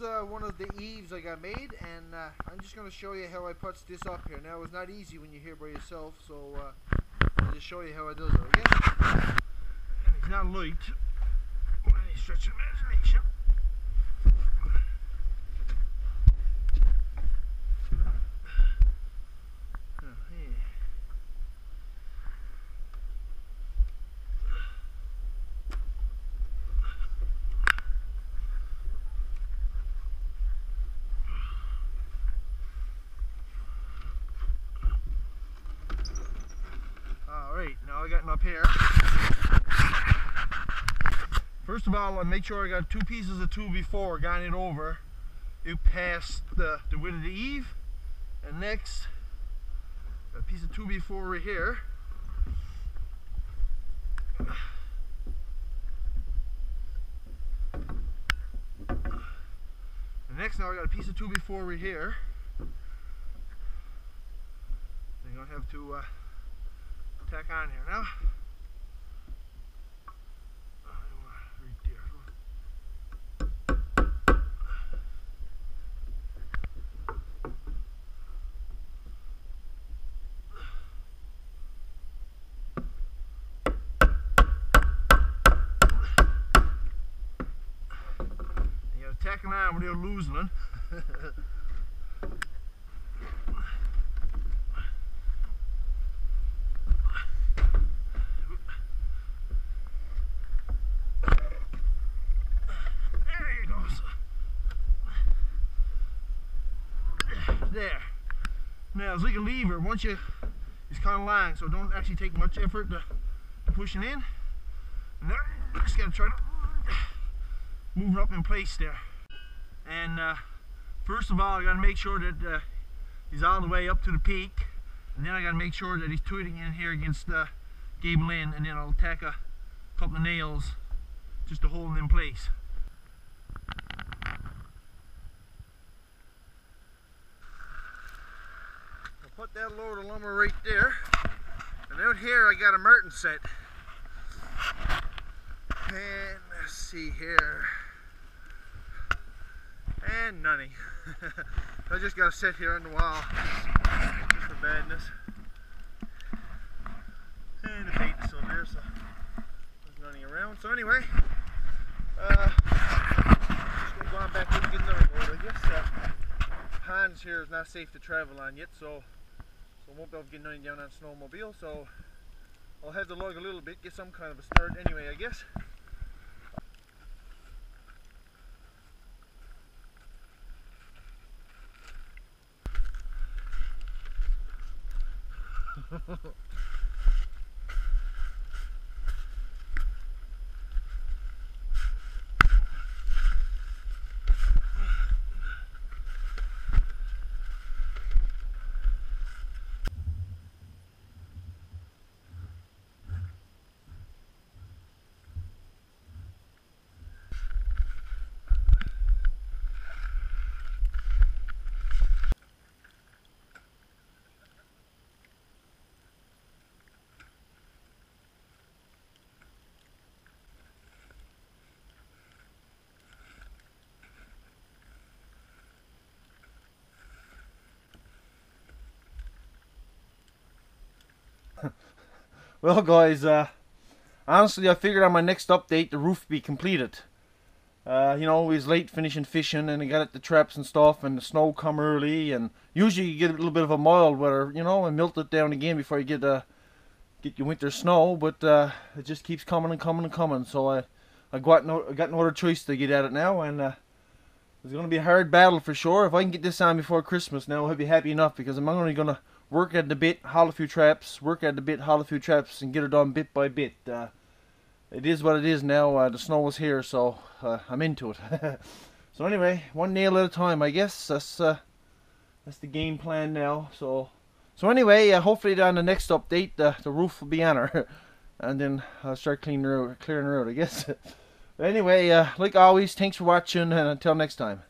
uh, one of the eaves I got made, and uh, I'm just going to show you how I puts this up here. Now, it's not easy when you're here by yourself, so uh, I'll just show you how I does it, okay? And it's not light. Stretch of imagination. Oh, yeah. Alright, now I got him up here. First of all, I make sure I got two pieces of 2B4 got it over it passed the, the width of the eave. And next, a piece of 2B4 right here. And next now I got a piece of 2B4 right here. I'm gonna have to uh, tack on here now. Gotta on when you're losing. There you goes. There. Now, it's like a lever. Once you, it's kind of long, so don't actually take much effort to, pushing in. And there, just gotta try to move it up in place there. And uh, first of all, I gotta make sure that uh, he's all the way up to the peak. And then I gotta make sure that he's tweeting in here against the gable end, and then I'll tack a couple of nails just to hold him in place. Put that load of lumber right there. And out here I got a marten set. And let's see here. And none. I just got to sit here on the wall just for badness. And the bait's still there, so there's around. So anyway, uh, just gonna go on back and get another load, I guess. Uh, Hans here is not safe to travel on yet, so so I won't be able to get nothing down on snowmobile. So I'll have to lug a little bit, get some kind of a start anyway, I guess. Well, guys, uh, honestly, I figured on my next update the roof be completed. Uh, you know, we was late finishing fishing and I got at the traps and stuff and the snow come early and usually you get a little bit of a mild weather, you know, and melt it down again before you get uh, get your winter snow, but uh, it just keeps coming and coming and coming. So I, I got no, I got no other choice to get at it now and uh, it's going to be a hard battle for sure. If I can get this on before Christmas now, I'll be happy enough because I'm only going to work at the bit, haul a few traps, work at the bit, haul a few traps, and get it done bit by bit. Uh, it is what it is now. Uh, the snow is here, so uh, I'm into it. so anyway, one nail at a time, I guess. That's uh, that's the game plan now. So so anyway, uh, hopefully on the next update, the the roof will be on her, and then I'll start cleaning her clearing her out, I guess. anyway, uh, like always, thanks for watching, and until next time.